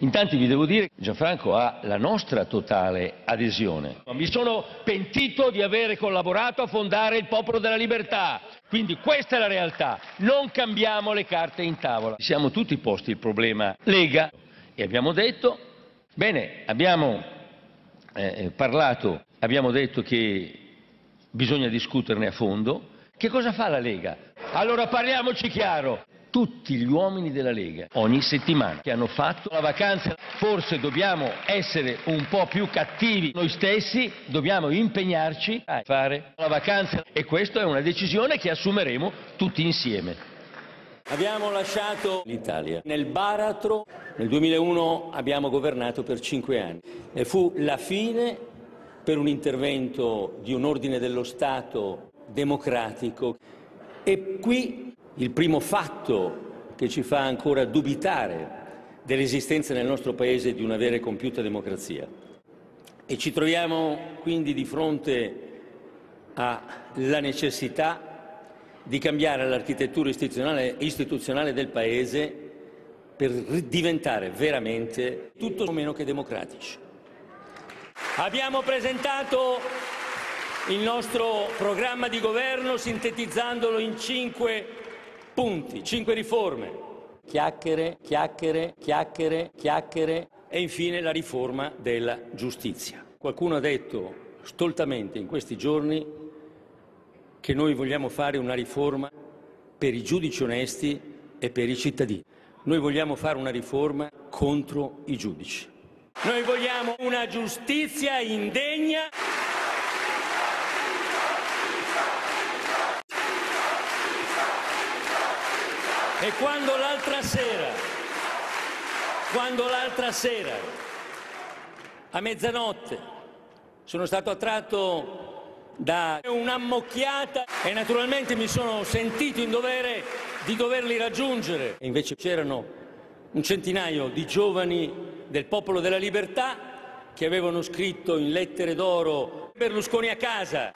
In tanti vi devo dire che Gianfranco ha la nostra totale adesione. Mi sono pentito di avere collaborato a fondare il Popolo della Libertà. Quindi questa è la realtà. Non cambiamo le carte in tavola. Siamo tutti posti il problema Lega e abbiamo detto, bene, abbiamo eh, parlato, abbiamo detto che bisogna discuterne a fondo. Che cosa fa la Lega? Allora parliamoci chiaro tutti gli uomini della Lega ogni settimana che hanno fatto la vacanza. Forse dobbiamo essere un po' più cattivi noi stessi, dobbiamo impegnarci a fare la vacanza e questa è una decisione che assumeremo tutti insieme. Abbiamo lasciato l'Italia. Nel baratro nel 2001 abbiamo governato per cinque anni e fu la fine per un intervento di un ordine dello Stato democratico e qui il primo fatto che ci fa ancora dubitare dell'esistenza nel nostro Paese di una vera e compiuta democrazia. E ci troviamo quindi di fronte alla necessità di cambiare l'architettura istituzionale, istituzionale del Paese per diventare veramente tutto meno che democratici. Abbiamo presentato il nostro programma di governo sintetizzandolo in cinque punti, cinque riforme. Chiacchiere, chiacchiere, chiacchiere, chiacchiere e infine la riforma della giustizia. Qualcuno ha detto stoltamente in questi giorni che noi vogliamo fare una riforma per i giudici onesti e per i cittadini. Noi vogliamo fare una riforma contro i giudici. Noi vogliamo una giustizia indegna E quando l'altra sera, quando l'altra sera, a mezzanotte, sono stato attratto da un'ammocchiata e naturalmente mi sono sentito in dovere di doverli raggiungere. E invece c'erano un centinaio di giovani del Popolo della Libertà che avevano scritto in lettere d'oro Berlusconi a casa.